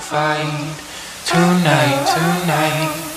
fight tonight, tonight.